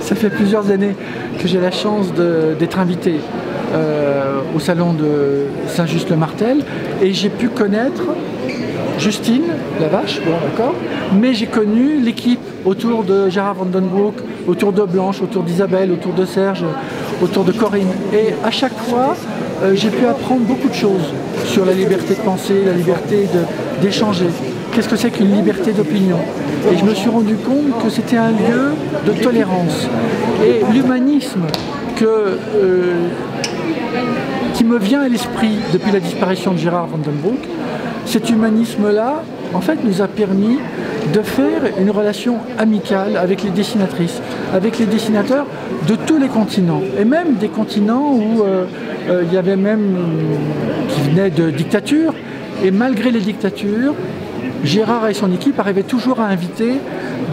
Ça fait plusieurs années que j'ai la chance d'être invité au salon de Saint-Just-le-Martel et j'ai pu connaître Justine, la vache, bon d'accord, mais j'ai connu l'équipe autour de Gérard Vandenbroek, autour de Blanche, autour d'Isabelle, autour de Serge, autour de Corinne. Et à chaque fois, euh, j'ai pu apprendre beaucoup de choses sur la liberté de penser, la liberté d'échanger. Qu'est-ce que c'est qu'une liberté d'opinion? Et je me suis rendu compte que c'était un lieu de tolérance. Et l'humanisme que, euh, me vient à l'esprit depuis la disparition de Gérard Vandenbroek, cet humanisme-là, en fait, nous a permis de faire une relation amicale avec les dessinatrices, avec les dessinateurs de tous les continents, et même des continents où euh, euh, il y avait même qui venaient de dictatures, et malgré les dictatures, Gérard et son équipe arrivaient toujours à inviter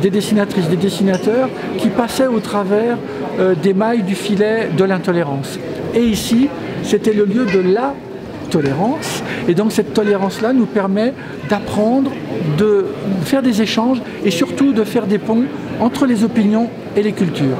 des dessinatrices, des dessinateurs qui passaient au travers euh, des mailles du filet de l'intolérance. Et ici, c'était le lieu de la tolérance. Et donc cette tolérance-là nous permet d'apprendre, de faire des échanges et surtout de faire des ponts entre les opinions et les cultures.